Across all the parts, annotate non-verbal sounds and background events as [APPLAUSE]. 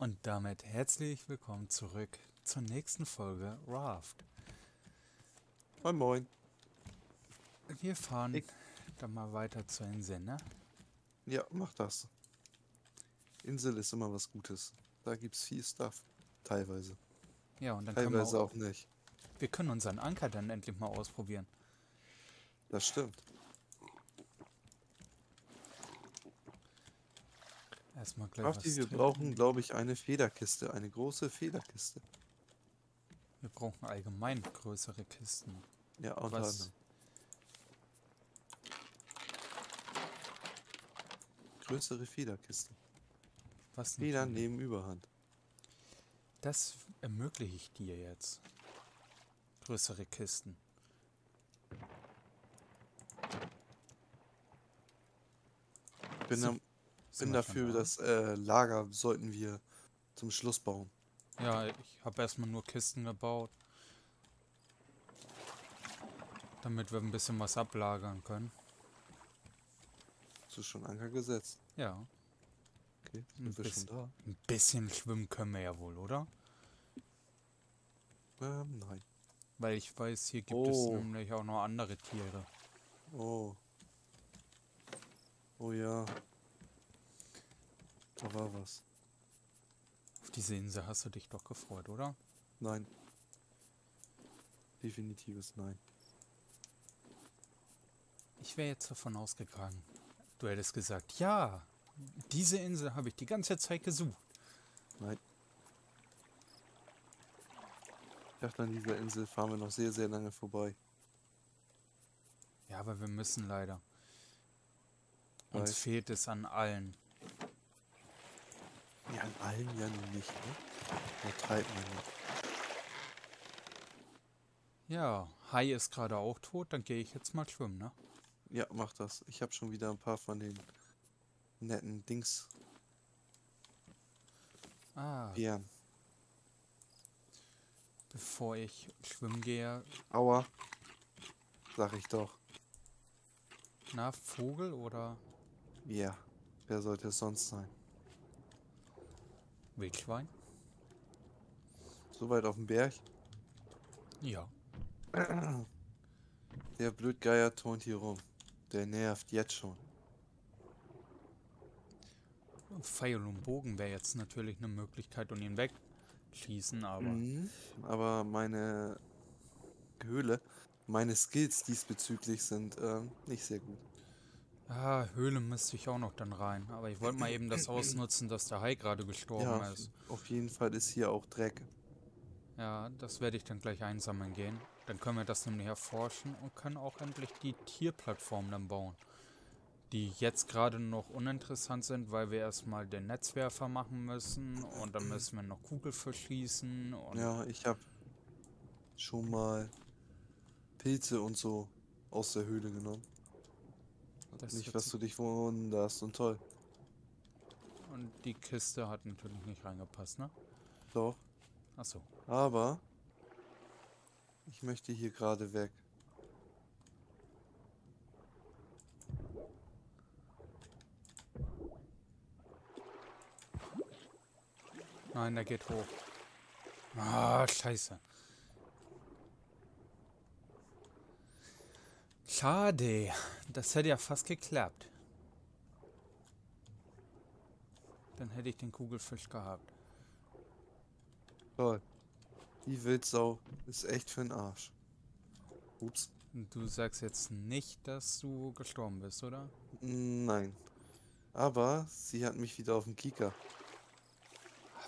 Und damit herzlich willkommen zurück zur nächsten Folge Raft. Moin Moin. Wir fahren Ich- dann mal weiter zur Insel, ne? Ja, mach das. Insel ist immer was Gutes. Da gibt's viel Stuff. Teilweise. Ja, und dann können wir, Teilweise auch, auch nicht. wir können unseren Anker dann endlich mal ausprobieren. Das stimmt. Erstmal gleich was wir brauchen, glaube ich, eine Federkiste. Eine große Federkiste. Wir brauchen allgemein größere Kisten. Ja, unter Was? anderem. Größere Federkiste. Was? Federn nehmen Überhand. Das ermögliche ich dir jetzt. Größere Kisten. Bin, So- am, bin dafür, da? das äh, Lager sollten wir zum Schluss bauen. Ja, ich habe erstmal nur Kisten gebaut. Damit wir ein bisschen was ablagern können. Hast du schon Anker gesetzt? Ja, Okay, Ein bisschen. da? ein bisschen schwimmen können wir ja wohl, oder? Ähm, nein. Weil ich weiß, hier gibt es Oh. nämlich auch noch andere Tiere. Oh. Oh ja. Da war was. Auf diese Insel hast du dich doch gefreut, oder? Nein. Definitives Nein. Ich wäre jetzt davon ausgegangen. Du hättest gesagt, ja, diese Insel habe ich die ganze Zeit gesucht. Nein. Ich dachte, an dieser Insel fahren wir noch sehr, sehr lange vorbei. Ja, aber wir müssen leider. Uns Weiß. fehlt es an allen. Ja, an allen ja nun nicht, ne? Nur treibt man nicht. Ja, Hai ist gerade auch tot, dann gehe ich jetzt mal schwimmen, ne? Ja, mach das. Ich habe schon wieder ein paar von den netten Dings. Ah, Bären. bevor ich schwimmen gehe, Aua. Sag ich doch. na, Vogel oder Ja. Wer sollte es sonst sein? Wildschwein? So weit auf dem Berg? Ja. Der Blödgeier turnt hier rum. Der nervt jetzt schon. Pfeil und Bogen wäre jetzt natürlich eine Möglichkeit und ihn wegschießen, aber Mhm. Aber meine Höhle, meine Skills diesbezüglich sind ähm, nicht sehr gut. Ah, Höhle müsste ich auch noch dann rein. Aber ich wollte mal eben das [CLEARS THROAT] ausnutzen, dass der Hai gerade gestorben Ja, ist. auf jeden Fall ist hier auch Dreck. Ja, das werde ich dann gleich einsammeln gehen. Dann können wir das nämlich erforschen und können auch endlich die Tierplattformen dann bauen. Die jetzt gerade noch uninteressant sind, weil wir erstmal den Netzwerfer machen müssen und dann müssen wir noch Kugelfisch schießen und Ja, ich habe schon mal Pilze und so aus der Höhle genommen. Das Nicht, sich- du dich wunderst und toll. und die Kiste hat natürlich nicht reingepasst, ne? Doch. Achso. Aber ich möchte hier gerade weg. Nein, der geht hoch. Ah, scheiße. Schade. Das hätte ja fast geklappt. Dann hätte ich den Kugelfisch gehabt. Toll. Die Wildsau ist echt für den Arsch. Ups. Du sagst jetzt nicht, dass du gestorben bist, oder? Nein. Aber sie hat mich wieder auf dem Kieker.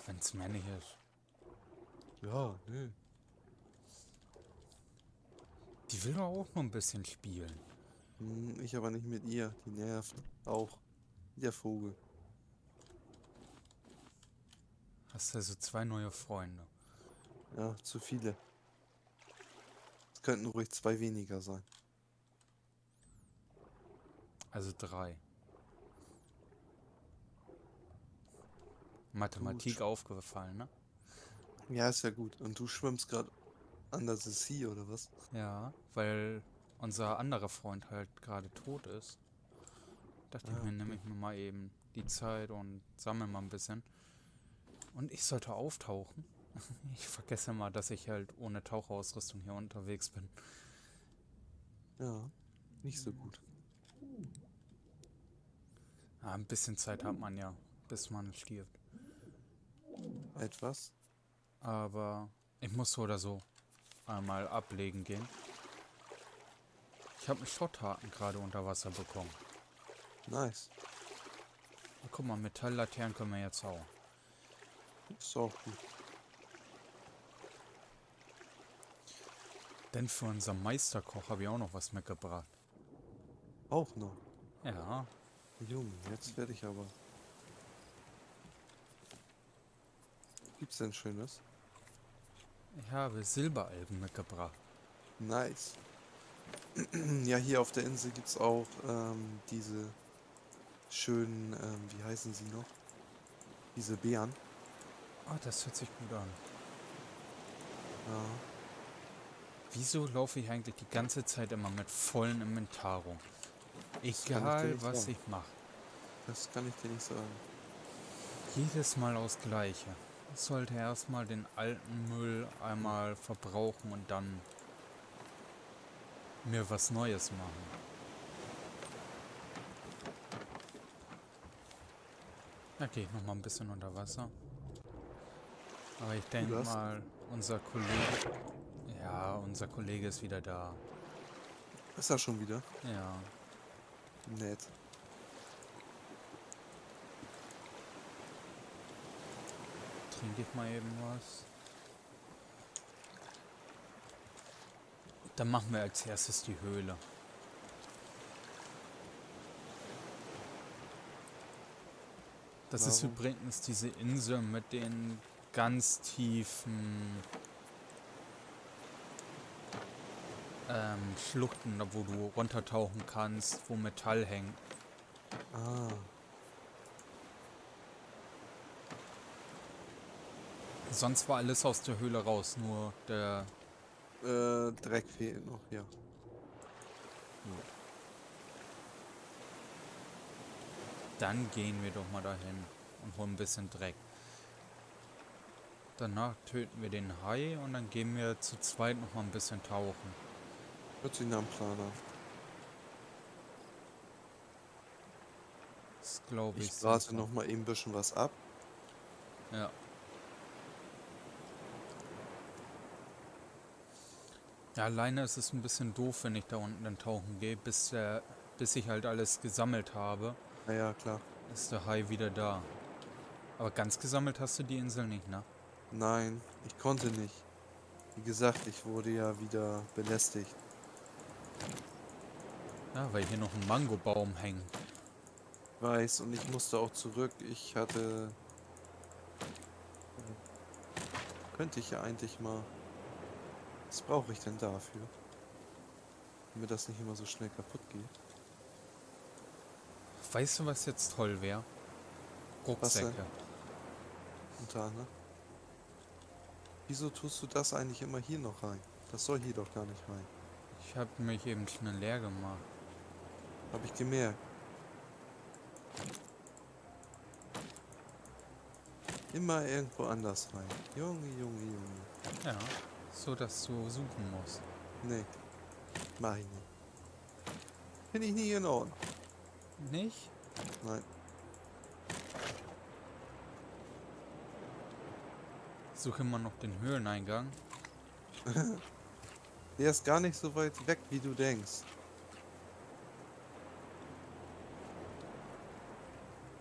Wenn es männlich ist. Ja, nö. Die will doch auch nur ein bisschen spielen. Hm, Ich aber nicht mit ihr. Die nervt auch. Der Vogel. Hast also zwei neue Freunde. Ja, zu viele. Es könnten ruhig zwei weniger sein. Also drei. Mathematik aufgefallen, ne? Ja, ist ja gut. Und du schwimmst gerade under the sea oder was? Ja, weil unser anderer Freund halt gerade tot ist. Dachte ich Ah, mir, okay. nehme ich mir mal eben die Zeit und sammle mal ein bisschen. Und ich sollte auftauchen. [LAUGHS] Ich vergesse mal, dass ich halt ohne Tauchausrüstung hier unterwegs bin. Ja, nicht so gut. Ja, ein bisschen Zeit hat man ja, bis man stirbt. Etwas. Aber ich muss so oder so einmal ablegen gehen. Ich habe einen Schrotthaken gerade unter Wasser bekommen. Nice. Und guck mal, Metalllaternen können wir jetzt auch. Ist auch gut. Denn für unseren Meisterkoch habe ich auch noch was mitgebracht. Auch noch. Ja, Junge, jetzt werde ich aber. Gibt's denn Schönes? ich habe Silberalgen mitgebracht. Nice. [CLEARS THROAT] ja, hier auf der Insel gibt's auch ähm, diese schönen, ähm, wie heißen sie noch? Diese Beeren. Ah, das hört sich gut an. Ja. Wieso laufe ich eigentlich die ganze Zeit immer mit vollen Inventar rum? ich Egal, nicht was sagen. ich mache. Das kann ich dir nicht sagen. Jedes Mal aufs Gleiche. Ich sollte erstmal den alten Müll einmal verbrauchen und dann mir was Neues machen. Da gehe ich noch mal ein bisschen unter Wasser. Aber ich denke mal, unser Kollege... Ja, unser Kollege ist wieder da. Ist er schon wieder? Ja. Nett. Trinke ich mal eben was. Dann machen wir als erstes die Höhle. Das ist Warum? übrigens diese Insel mit den ganz tiefen ähm, Schluchten, wo du runtertauchen kannst, wo Metall hängt. Ah, Sonst war alles aus der Höhle raus, nur der äh, Dreck fehlt noch, ja. Dann gehen wir doch mal dahin und holen ein bisschen Dreck. Danach töten wir den Hai und dann gehen wir zu zweit noch mal ein bisschen tauchen. Hört sich nach einem Plan an. Das glaube ich. Ich warte sinnvoll. noch mal eben ein bisschen was ab. Ja. Ja, alleine ist es ein bisschen doof, wenn ich da unten dann tauchen gehe, bis, der, bis ich halt alles gesammelt habe, Naja, klar. ist der Hai wieder da. Aber ganz gesammelt hast du die Insel nicht, ne? Nein, ich konnte nicht. Wie gesagt, ich wurde ja wieder belästigt. Ja, weil hier noch ein Mangobaum hängt. Weiß, und ich musste auch zurück. Ich hatte. Könnte ich ja eigentlich mal. Was brauche ich denn dafür? Damit das nicht immer so schnell kaputt geht. Weißt du, was jetzt toll wäre? Rucksäcke. Unter anderem. Wieso tust du das eigentlich immer hier noch rein? Das soll hier doch gar nicht rein. Ich habe mich eben schnell leer gemacht. Hab ich gemerkt. Immer irgendwo anders rein. Junge, Junge, Junge. Ja, so dass du suchen musst. Nee. Mach ich nicht. Finde ich nie in Ordnung. Nicht? Nein. Suche immer noch den Höhleneingang. [LAUGHS] Der ist gar nicht so weit weg, wie du denkst.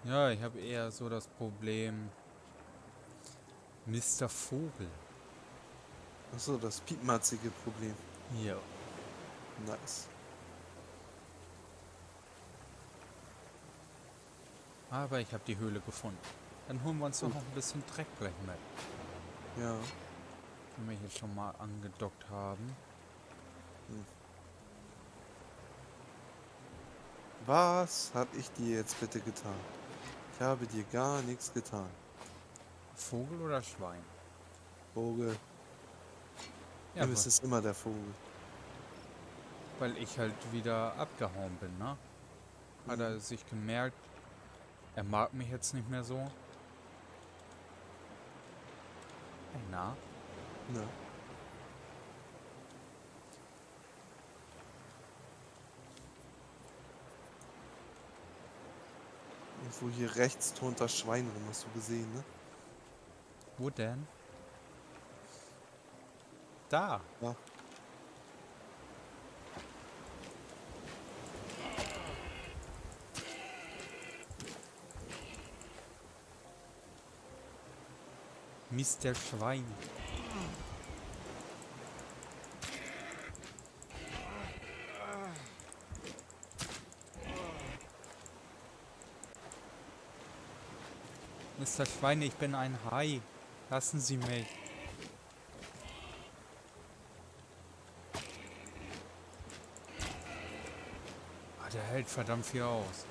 Ja, ich habe eher so das Problem. Mr. Vogel. Achso, das piepmatzige Problem. Ja. Nice. Aber ich habe die Höhle gefunden. Dann holen wir uns doch noch ein bisschen Dreck gleich mit. Ja. Wenn wir hier schon mal angedockt haben. Was hab ich dir jetzt bitte getan? Ich habe dir gar nichts getan. Vogel oder Schwein? Vogel. Ja, bist es immer der Vogel. weil ich halt wieder abgehauen bin, ne? Hat er sich gemerkt, er mag mich jetzt nicht mehr so. Na? Na. Irgendwo hier rechts turnt das Schwein rum, hast du gesehen, ne? Wo denn? Da. Ja. Mr. Schwein. Mr. Schwein, ich bin ein Hai. Lassen Sie mich. Der hält verdammt viel aus.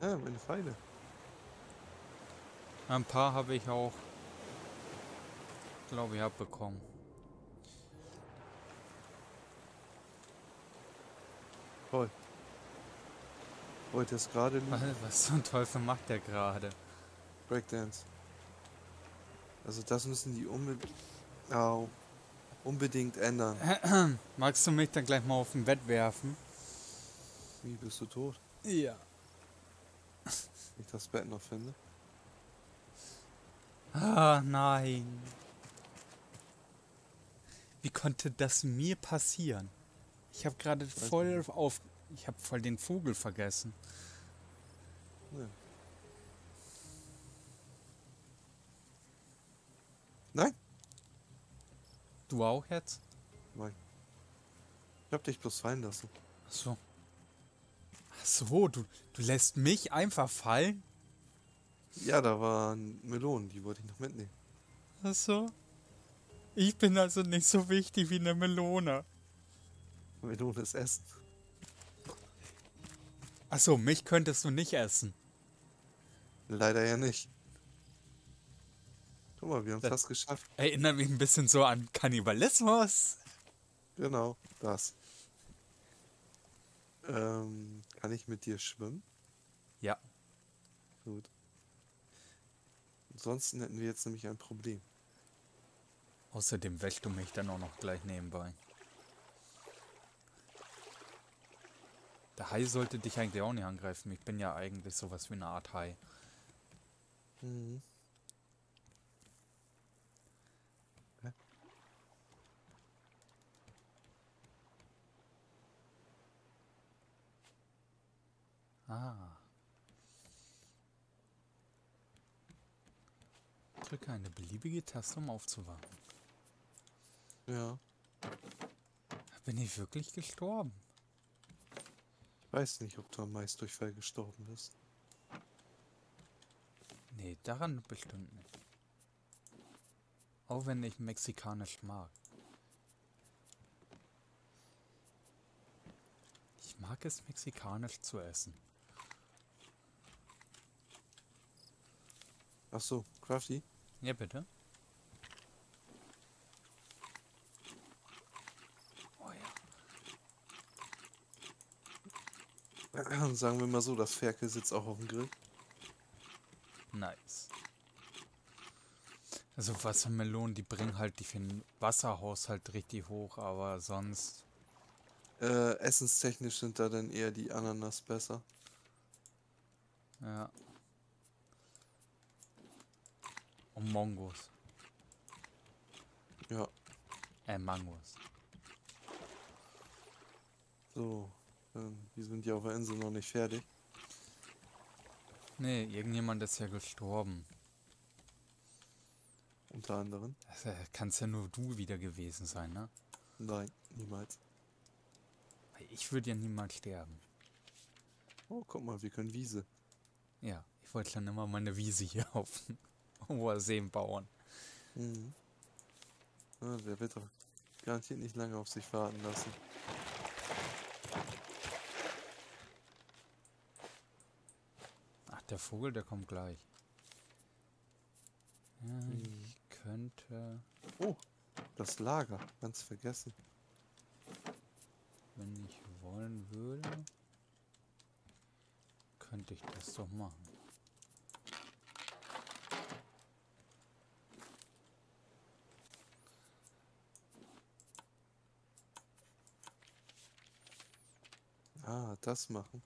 Ah, meine Pfeile. Ein paar habe ich auch, glaube ich, abbekommen. Toll. Wollte es gerade liegen. Was, zum Teufel macht der gerade? Breakdance. Also das müssen die unbe Au. Unbedingt ändern. [CLEARS THROAT] Magst du mich dann gleich mal auf dem Bett werfen? Wie bist du tot? Ja. Ich das Bett noch finde. Ah, nein. Wie konnte das mir passieren? Ich habe gerade voll nicht. auf... Ich habe voll den Vogel vergessen. Ja. Nein? Du auch jetzt? Nein. Ich hab dich bloß fallen lassen. Ach so. Ach so, du, du lässt mich einfach fallen? Ja, da waren Melonen, die wollte ich noch mitnehmen. Ach so. Ich bin also nicht so wichtig wie eine Melone. Melone ist Essen. Ach so, mich könntest du nicht essen. Leider ja nicht. Guck mal, wir haben es fast geschafft. Erinnert mich ein bisschen so an Kannibalismus. Genau, das. Ähm, kann ich mit dir schwimmen? Ja. Gut. Ansonsten hätten wir jetzt nämlich ein Problem. Außerdem wäschst du mich dann auch noch gleich nebenbei. Der Hai sollte dich eigentlich auch nicht angreifen. Ich bin ja eigentlich sowas wie eine Art Hai. Mhm. Ah. Drücke eine beliebige Taste, um aufzuwachen. Ja, Bin ich wirklich gestorben? ich weiß nicht, ob du am Maisdurchfall gestorben bist. Nee, daran bestimmt nicht. Auch wenn ich mexikanisch mag. Ich mag es, mexikanisch zu essen. Ach so, Crafty? Ja, bitte. Oh ja. [CLEARS THROAT] Sagen wir mal so, das Ferkel sitzt auch auf dem Grill. Nice. Also Wassermelonen, die bringen halt die Wasserhaushalt richtig hoch, aber sonst... Äh, essenstechnisch sind da dann eher die Ananas besser. Ja. Und Mongos. Ja, Äh, Mangos. so. Ähm, wir sind ja auf der Insel noch nicht fertig. Nee, irgendjemand ist ja gestorben. Unter anderem. Das äh, kann's ja nur du wieder gewesen sein, ne? Nein, niemals. Ich würde ja niemals sterben. Oh, guck mal, wir können Wiese. Ja, ich wollte schon immer meine Wiese hier [LAUGHS] auf dem Oberseen bauen. Mhm. Ah, der wird doch garantiert nicht lange auf sich warten lassen. Ach, der Vogel, der kommt gleich. Ja, ich könnte, Oh, das Lager. Ganz vergessen. wenn ich wollen würde, könnte ich das doch machen. Das machen?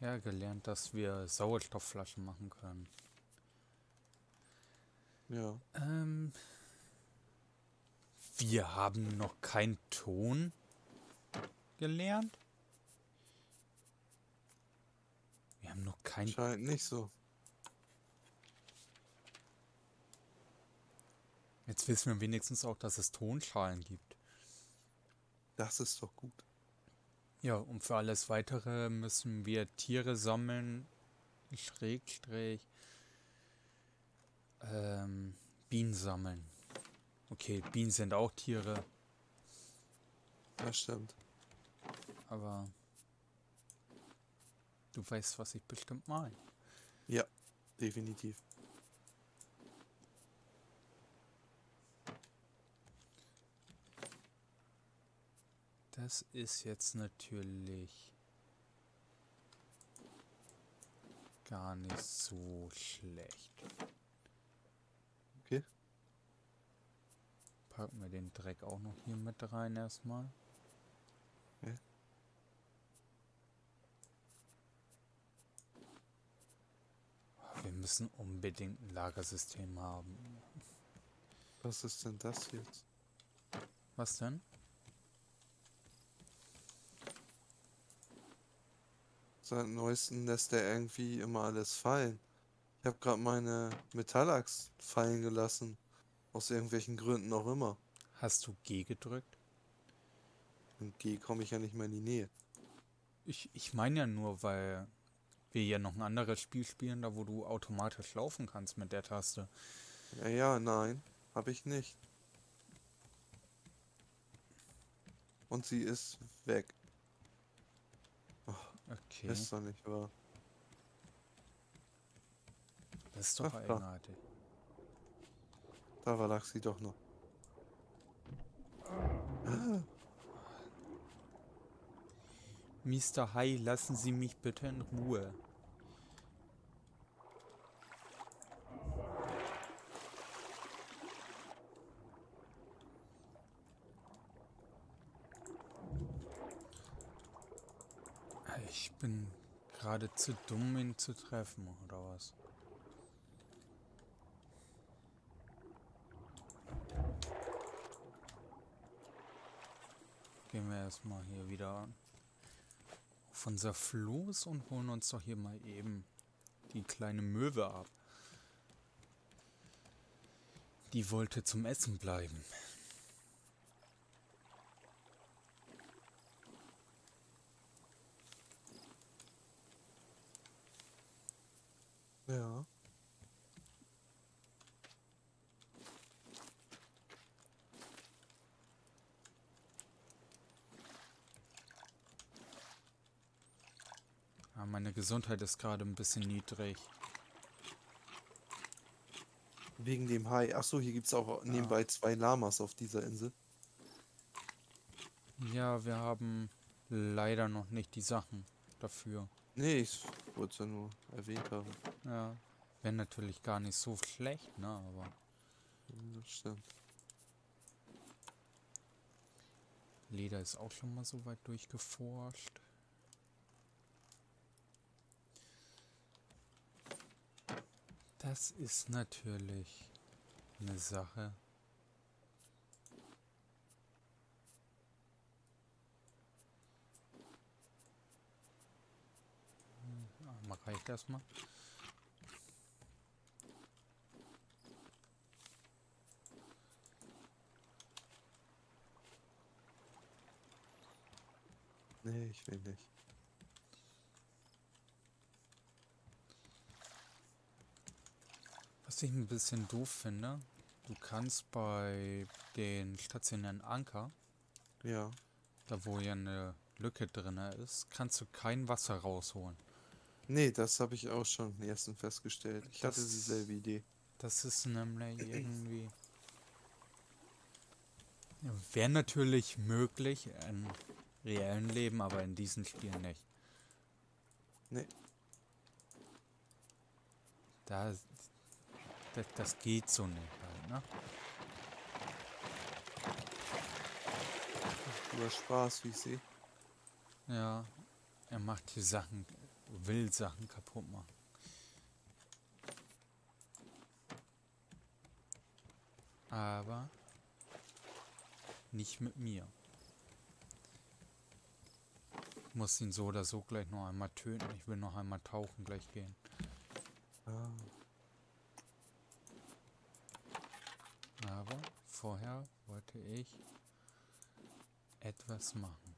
Ja, gelernt, dass wir Sauerstoffflaschen machen können. Ja. Ähm, wir haben noch keinen Ton gelernt. Wir haben noch kein Scheint nicht so. Jetzt wissen wir wenigstens auch, dass es Tonschalen gibt. Das ist doch gut. Ja, und für alles weitere müssen wir Tiere sammeln, Schrägstrich, ähm, Bienen sammeln. Okay, Bienen sind auch Tiere, Das stimmt. aber du weißt, was ich bestimmt meine. Ja, definitiv. Das ist jetzt natürlich gar nicht so schlecht. Okay. Packen wir den Dreck auch noch hier mit rein erstmal. Ja. Wir müssen unbedingt ein Lagersystem haben. Was ist denn das jetzt? Was denn? Seit neuestem lässt er irgendwie immer alles fallen. Ich habe gerade meine Metallaxt fallen gelassen. Aus irgendwelchen Gründen auch immer. Hast du G gedrückt? Und G komme ich ja nicht mehr in die Nähe. Ich, ich meine ja nur, weil wir ja noch ein anderes Spiel spielen, da wo du automatisch laufen kannst mit der Taste. Ja, ja, nein, habe ich nicht. Und sie ist weg. Okay, Ist doch nicht wahr. das ist doch Ach, da. eigenartig. Da war lag sie doch noch. Mr. Hai, lassen Sie mich bitte in Ruhe. Ich bin gerade zu dumm, ihn zu treffen, oder was? Gehen wir erstmal hier wieder auf unser Floß und holen uns doch hier mal eben die kleine Möwe ab. Die wollte zum Essen bleiben. Ja. Ja, meine Gesundheit ist gerade ein bisschen niedrig. Wegen dem Hai. Achso, hier gibt es auch nebenbei zwei Lamas auf dieser Insel. Ja, wir haben leider noch nicht die Sachen dafür. Nee, ich wollte es ja nur erwähnt haben. Ja, wäre natürlich gar nicht so schlecht, ne? Aber Das stimmt. Leder ist auch schon mal so weit durchgeforscht. Das ist natürlich eine Sache. Hm, ah, Mal reicht erstmal. Nee, ich will nicht. Was ich ein bisschen doof finde, du kannst bei den stationären Anker, Ja. da wo ja eine Lücke drin ist, kannst du kein Wasser rausholen. Nee, das habe ich auch schon ersten festgestellt. Ich hatte Das- dieselbe Idee. Das ist nämlich irgendwie. Wäre natürlich möglich im reellen Leben, aber in diesem Spiel nicht. Nee. Da, das, das geht so nicht halt, ne? Du hast Spaß, wie ich sehe. Ja, er macht die Sachen, will Sachen kaputt machen. Aber nicht mit mir. Ich muss ihn so oder so gleich noch einmal töten. Ich will noch einmal tauchen gleich gehen. Ah, Aber vorher wollte ich etwas machen.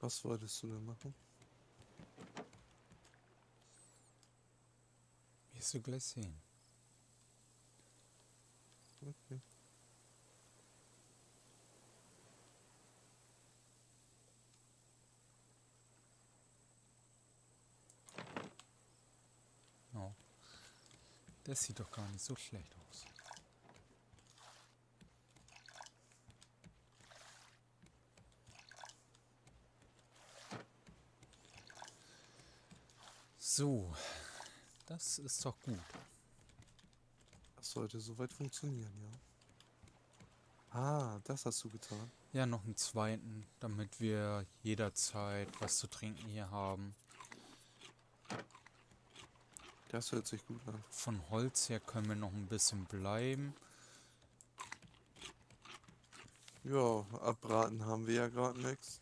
was wolltest du denn machen? Wirst du gleich sehen. Okay. Das sieht doch gar nicht so schlecht aus. So, das ist doch gut. Das sollte soweit funktionieren, ja. Ah, das hast du getan. Ja, noch einen zweiten, damit wir jederzeit was zu trinken hier haben. Das hört sich gut an. Von Holz her können wir noch ein bisschen bleiben. Ja, abbraten haben wir ja gerade nichts.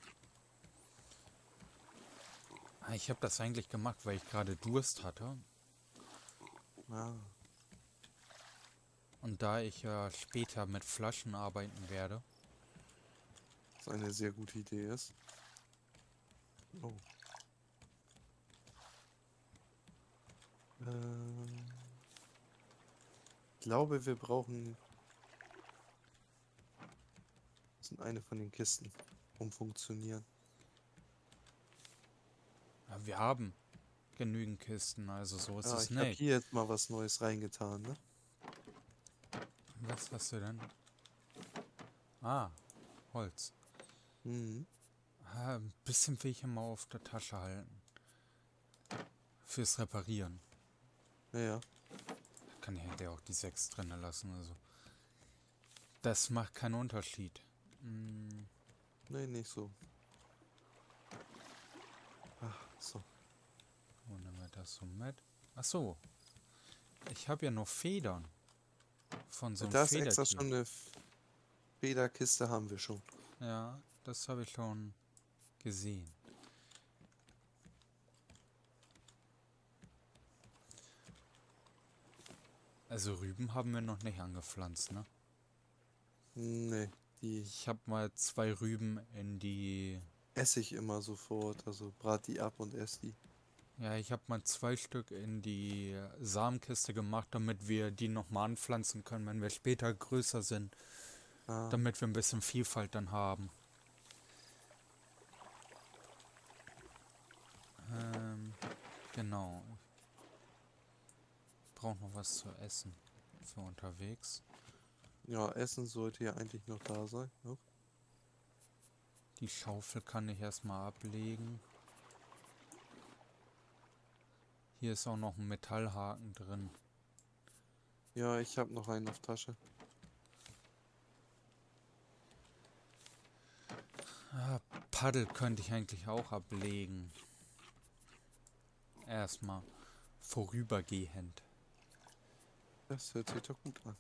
Ah, Ich habe das eigentlich gemacht, weil ich gerade Durst hatte. Ah, Und da ich ja später mit Flaschen arbeiten werde. was eine sehr gute Idee ist. Oh. Ähm, ich glaube, wir brauchen. Das sind eine von den Kisten, um funktionieren. Ja, wir haben genügend Kisten, also so ist Ah, es ich habe nicht. hier jetzt mal was Neues reingetan, ne? Was hast du denn? Ah, Holz. Mhm. Ah, ein bisschen will ich immer auf der Tasche halten. Fürs Reparieren. Ja, ja. Kann ich hinterher auch die 6 drin lassen. Also. Das macht keinen Unterschied. Hm, Nee, nicht so. Ach, so. Das so mit? Ach so. Ich habe ja noch Federn. Von so einem da ist extra schon eine Federkiste haben wir schon. Ja, das habe ich schon gesehen. Also Rüben haben wir noch nicht angepflanzt, ne? Nee, die Ich habe mal zwei Rüben in die... esse ich immer sofort. Also brat die ab und esse die. Ja, ich habe mal zwei Stück in die Samenkiste gemacht, damit wir die nochmal anpflanzen können, wenn wir später größer sind. Ah, Damit wir ein bisschen Vielfalt dann haben. Ähm, genau. Ich brauche noch was zu essen für unterwegs. ja, Essen sollte ja eigentlich noch da sein. Ne? Die Schaufel kann ich erstmal ablegen. Hier ist auch noch ein Metallhaken drin. Ja, ich habe noch einen auf Tasche. Ah, Paddel könnte ich eigentlich auch ablegen. Erstmal vorübergehend. Das hört sich doch gut an.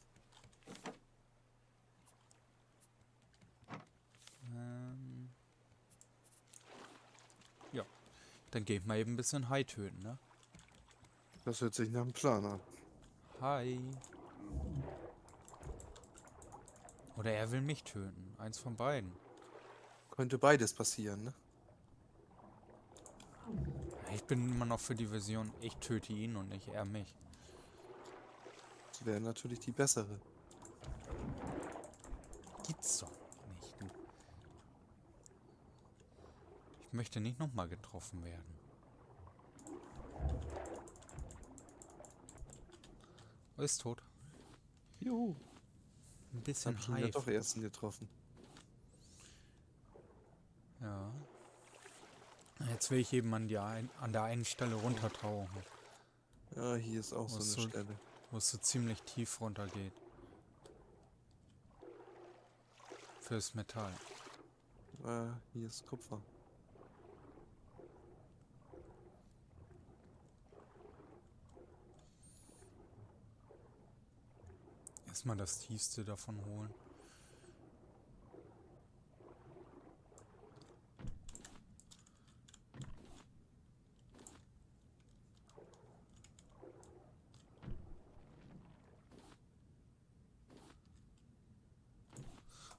Ähm, ja, dann geht mal eben ein bisschen Hai töten, ne? Das hört sich nach einem Plan an. Hi. Oder er will mich töten. Eins von beiden. Könnte beides passieren, ne? Ich bin immer noch für die Version, ich töte ihn und nicht er mich. Das wäre natürlich die bessere. Gibt's doch nicht. Ich möchte nicht nochmal getroffen werden. Ist tot. Juhu. Ein Hab bisschen ja Hai. doch ersten getroffen. Ja. Jetzt will ich eben an, die ein, an der einen Stelle runtertauchen, Ja, hier ist auch so eine soll- Stelle. wo es so ziemlich tief runter geht. Fürs Metall. Äh, hier ist Kupfer. Erstmal das tiefste davon holen.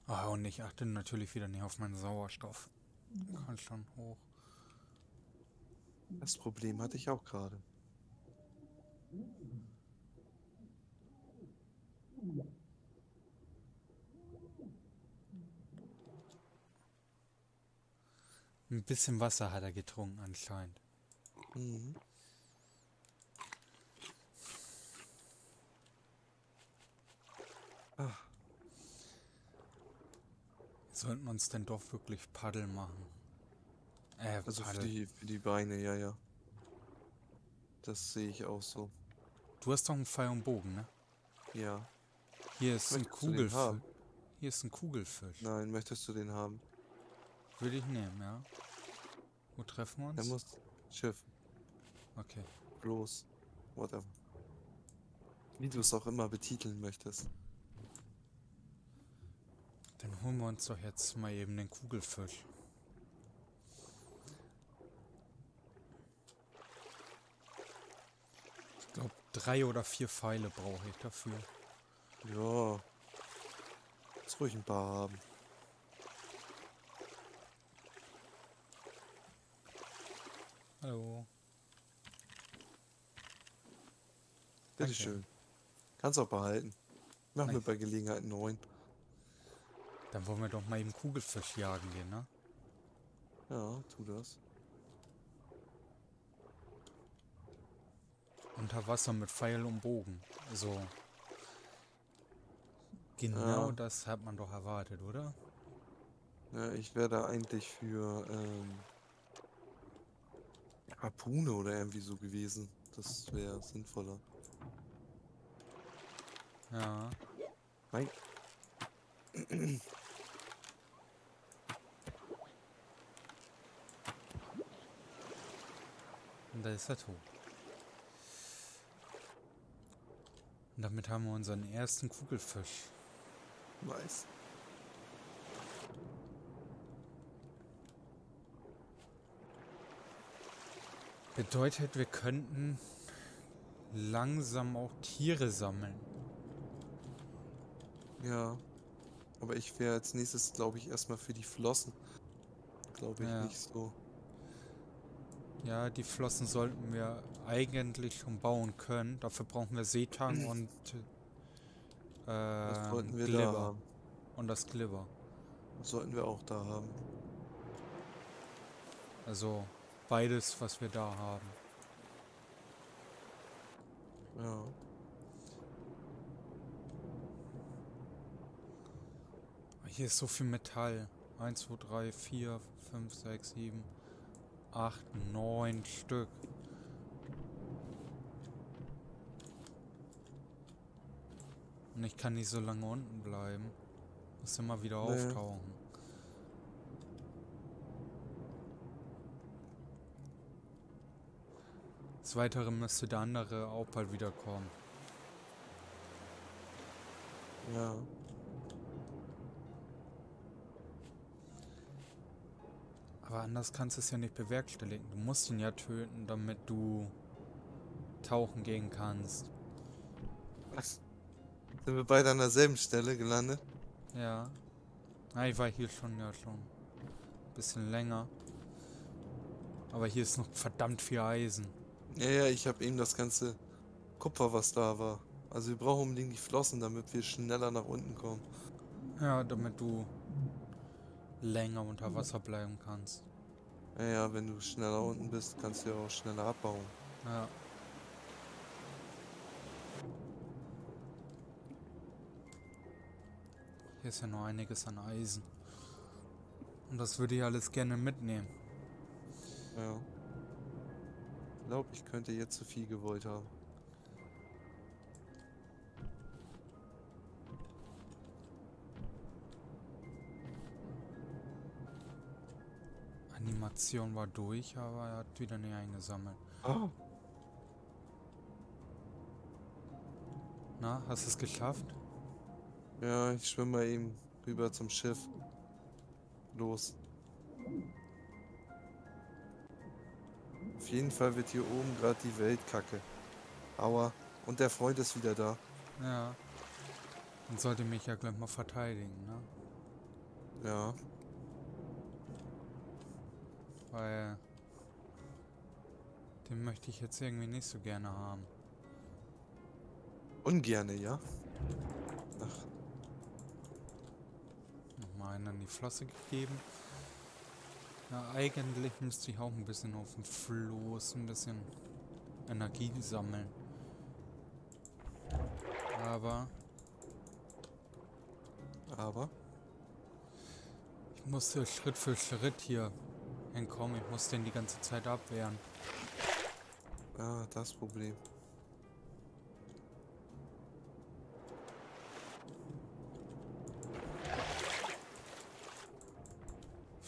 Ah, und ich achte natürlich wieder nicht auf meinen Sauerstoff. Kann schon hoch. Das Problem hatte ich auch gerade. Ein bisschen Wasser hat er getrunken anscheinend. Mhm. Ah, Sollten wir uns denn doch wirklich Paddel machen? Äh, also für Paddel. die, für die Beine, ja, ja. Das sehe ich auch so. Du hast doch einen Pfeil und Bogen, ne? Ja. Hier ist ein Möchtest den Kugelfisch. Hier ist ein Kugelfisch. Nein, möchtest du den haben? Würde ich nehmen, ja. Wo treffen wir Er uns? muss Schiff, Okay. bloß, whatever. Wie du es auch immer betiteln möchtest. Dann holen wir uns doch jetzt mal eben den Kugelfisch. Ich glaube, drei oder vier Pfeile brauche ich dafür. Ja. Lass ruhig ein paar haben. Hallo. Bitteschön. Kannst auch behalten. Mach mir Danke. bei Gelegenheit einen neuen. Dann wollen wir doch mal eben Kugelfisch jagen gehen, ne? Ja, tu das. Unter Wasser mit Pfeil und Bogen. Also. Genau Ja. das hat man doch erwartet, oder? Ja, ich wäre da eigentlich für ähm, Harpune oder irgendwie so gewesen. Das wäre sinnvoller. Ja. Nein. Und da ist er tot. Und damit haben wir unseren ersten Kugelfisch. Nice. Bedeutet, wir könnten langsam auch Tiere sammeln. Ja. Aber ich wäre als nächstes, glaube ich, erstmal für die Flossen. Glaube ich Ja. nicht so. Ja, die Flossen sollten wir eigentlich schon bauen können. Dafür brauchen wir Seetang [CLEARS THROAT] und Das äh, sollten wir da Glibber. haben. Und das Glibber. Das sollten wir auch da haben. Also beides, was wir da haben. Ja. Hier ist so viel Metall. 1, 2, 3, 4, 5, 6, 7, 8, 9 Stück. Und ich kann nicht so lange unten bleiben. Muss immer wieder Nee. auftauchen. Des Weiteren müsste der andere auch bald wiederkommen. Ja. Aber anders kannst du es ja nicht bewerkstelligen. Du musst ihn ja töten, damit du tauchen gehen kannst. Was? Sind wir beide an derselben Stelle gelandet? Ja. Ah, ich war hier schon ja schon ein bisschen länger. Aber hier ist noch verdammt viel Eisen. Ja, ja, ich habe eben das ganze Kupfer, was da war. Also wir brauchen unbedingt die Flossen, damit wir schneller nach unten kommen. Ja, damit du länger unter Wasser bleiben kannst. Ja, ja, wenn du schneller unten bist, kannst du ja auch schneller abbauen. Ja. Hier ist ja noch einiges an Eisen. Und das würde ich alles gerne mitnehmen. Ja. Ich glaube, ich könnte jetzt zu viel gewollt haben. Animation war durch, aber er hat wieder nicht eingesammelt. Ah, Na, hast du es geschafft? Ja, ich schwimme mal eben rüber zum Schiff. Los. Auf jeden Fall wird hier oben gerade die Welt kacke. Aua. Und der Freund ist wieder da. Ja. Und sollte mich ja gleich mal verteidigen, ne? Ja. Weil den möchte ich jetzt irgendwie nicht so gerne haben. Ungerne, ja? Ach, Einen an die Flosse gegeben. Ja, eigentlich müsste ich auch ein bisschen auf dem Floß ein bisschen Energie sammeln. Aber aber. ich musste Schritt für Schritt hier hinkommen. Ich muss den die ganze Zeit abwehren. Ah, das Problem.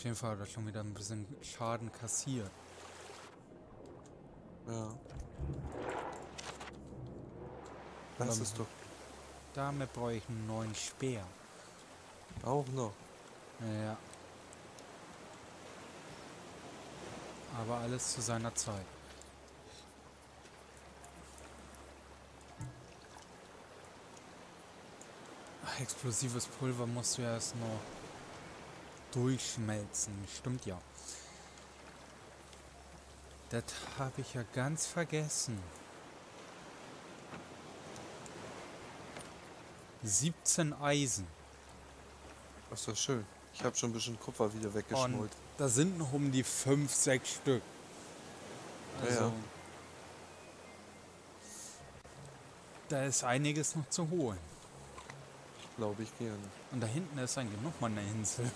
Auf jeden Fall hat er schon wieder ein bisschen Schaden kassiert. Ja. Das Ähm, ist doch Damit brauche ich einen neuen Speer. auch noch. Ja. Aber alles zu seiner Zeit. Ach, Explosives Pulver musst du ja erst noch durchschmelzen. Stimmt ja. Das habe ich ja ganz vergessen. 17 Eisen. Das ist doch schön. Ich habe schon ein bisschen Kupfer wieder Und weggeschmolzen. da sind noch um die 5, 6 Stück. Ja, Also, ja. da ist einiges noch zu holen. Glaube ich gerne. Und da hinten ist eigentlich nochmal eine Insel.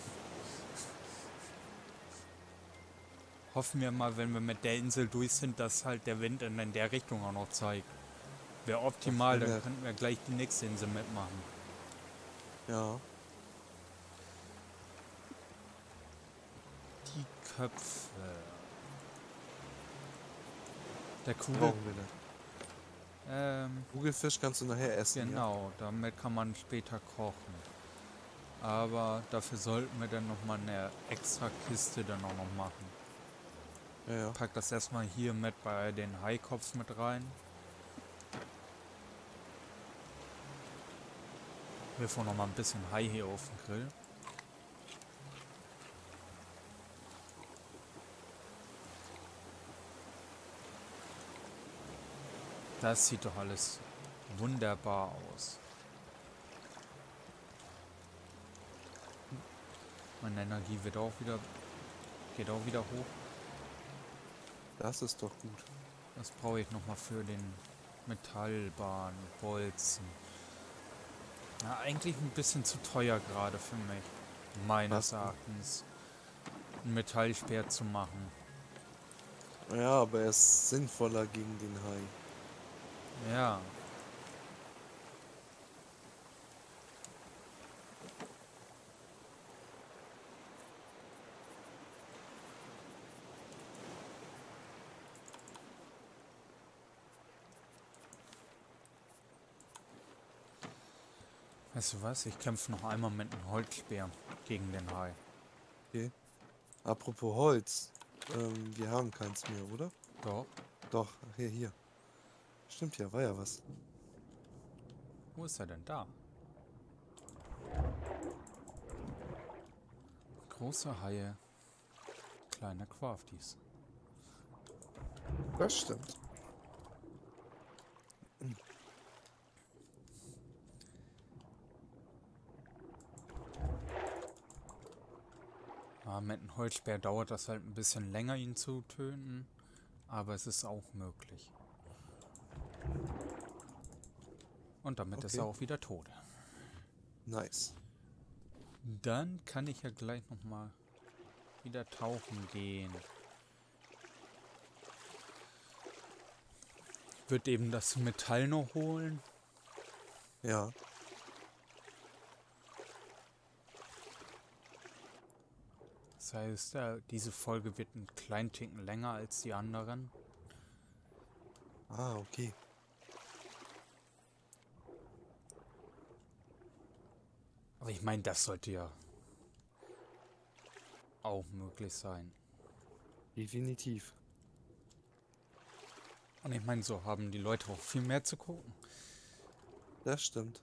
Hoffen wir mal, wenn wir mit der Insel durch sind, dass halt der Wind in der Richtung auch noch zeigt. Wäre optimal, dann könnten wir gleich die nächste Insel mitmachen. Ja. Die Köpfe. Der Kugel. Ähm, Kugelfisch kannst du nachher essen. Genau, damit kann man später kochen. Aber dafür sollten wir dann nochmal eine extra Kiste dann auch noch machen. Ja, ja. Pack das erstmal hier mit bei den Haikopf mit rein. Wirf auch noch mal ein bisschen Hai hier auf den Grill. Das sieht doch alles wunderbar aus. Meine Energie wird auch wieder geht auch wieder hoch. Das ist doch gut. Das brauche ich nochmal für den Metallbahn, Bolzen. Na, eigentlich ein bisschen zu teuer gerade für mich. Meines? Erachtens. Ein Metallspeer zu machen. Ja, aber er ist sinnvoller gegen den Hai. Ja. Weißt du was? Ich kämpfe noch einmal mit einem Holzspeer gegen den Hai. Okay. Apropos Holz. Ähm, wir haben keins mehr, oder? Doch. Doch, hier, hier. Stimmt ja, war ja was. Wo ist er denn da? Große Haie, kleine Crafties. Das stimmt. Ja, mit einem Holzspeer dauert das halt ein bisschen länger, ihn zu töten. Aber es ist auch möglich. Und damit ist Okay. er auch wieder tot. Nice. Dann kann ich ja gleich nochmal wieder tauchen gehen. Ich würde eben das Metall noch holen. Ja. Das heißt, diese Folge wird einen kleinen Ticken länger als die anderen. Ah, okay. Aber ich meine, das sollte ja auch möglich sein. Definitiv. Und ich meine, so haben die Leute auch viel mehr zu gucken. Das stimmt.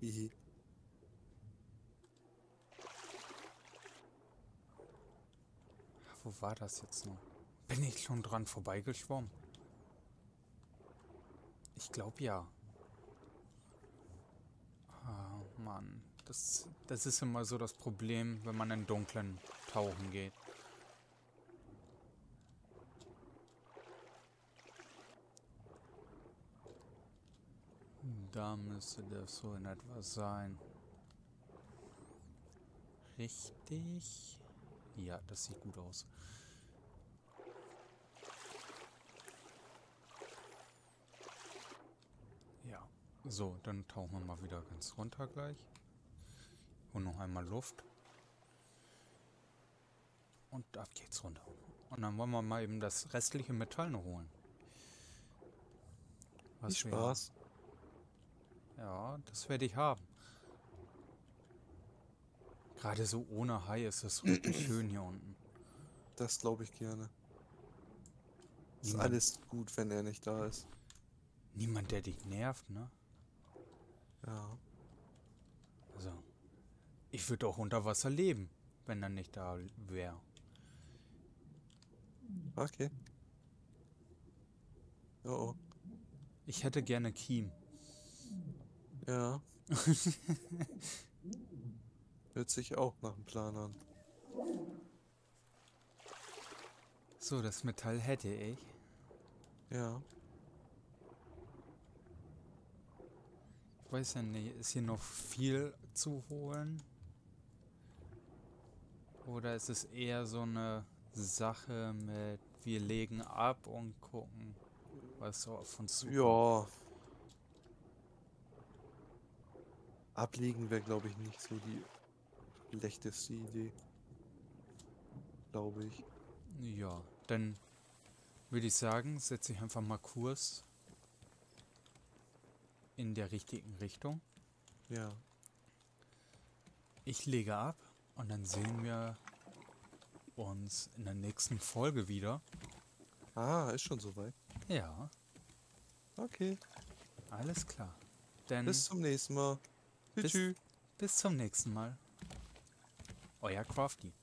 Hihi. Wo war das jetzt noch? Bin ich schon dran vorbeigeschwommen? Ich glaube ja. Ah, Mann. Das, das ist immer so das Problem, wenn man in dunklen Tauchen geht. Da müsste das so in etwa sein. Richtig? Ja, das sieht gut aus. Ja, so, dann tauchen wir mal wieder ganz runter gleich. Und noch einmal Luft. Und ab geht's runter. Und dann wollen wir mal eben das restliche Metall noch holen. Viel wir- Spaß. Ja, das werde ich haben. Gerade so ohne Hai ist es richtig [CLEARS THROAT] schön hier unten. Das glaube ich gerne. Ist Niemand- alles gut, wenn er nicht da ist. Niemand, der dich nervt, ne? Ja. Also, ich würde auch unter Wasser leben, wenn er nicht da wäre. Okay. Oh, oh. Ich hätte gerne Kiem. Ja. [LAUGHS] Hört sich auch nach dem Plan an. So, das Metall hätte ich. Ja. Ich weiß ja nicht, ist hier noch viel zu holen? Oder ist es eher so eine Sache mit, wir legen ab und gucken, was so auf uns zukommt? Ja. Ablegen wäre, glaube ich, nicht so die schlechteste Idee. Glaube ich. Ja, dann würde ich sagen, setze ich einfach mal Kurs in der richtigen Richtung. Ja. Ich lege ab und dann sehen wir uns in der nächsten Folge wieder. Ah, ist schon soweit. Ja, Okay. alles klar. Dann Bis zum nächsten Mal. Bis- Tschüss. bis zum nächsten Mal. Euer Crafty.